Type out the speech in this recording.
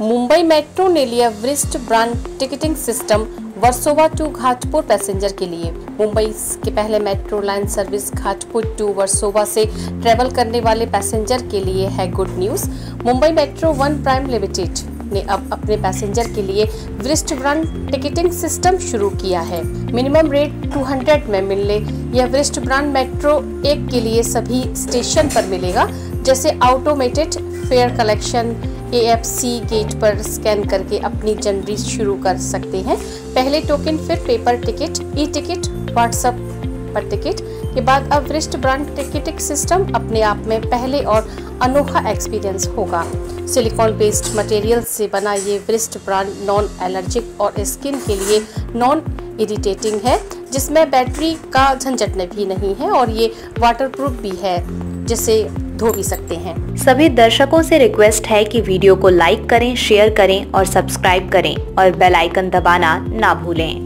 Mumbai metro ने लिया वरिष्ठ brand ticketing system Versova to Ghatkopar passenger के लिए। मुंबई के पहले metro line service Ghatkopar to Versova से ट्रेवल करने वाले पैसेंजर के लिए है good news. Mumbai metro one prime limited ने अब अपने पैसेंजर के लिए वरिष्ठ ब्रांड टिकटिंग सिस्टम शुरू किया है। मिनिमम रेट 200 में मिलने यह वरिष्ठ ब्रांड मेट्रो एक के लिए सभी स्टेशन पर मिलेगा, जैसे automated fare collection AFC gate पर स्कैन करके अपनी जर्नी शुरू कर सकते हैं। पहले टोकन फिर paper ticket e ticket WhatsApp पर टिकट के बाद अब वरिष्ठ ब्रांड टिकटिंग सिस्टम अपने आप में पहले और अनोखा एक्सपीरियंस होगा। सिलिकॉन बेस्ड मटेरियल से बना ये वरिष्ठ ब्रांड नॉन एलर्जिक और स्किन के लिए नॉन इरिटेटिंग है, जिसमें बैटरी का झंझट भी नहीं है और ये वाटरप्रूफ भी है, जिसे धो भी सकते हैं। सभी दर्शकों से रिक्वेस्ट है कि वीडियो को लाइक करें शेयर करें और सब्सक्राइब करें और बेल आइकन दबाना ना भूलें।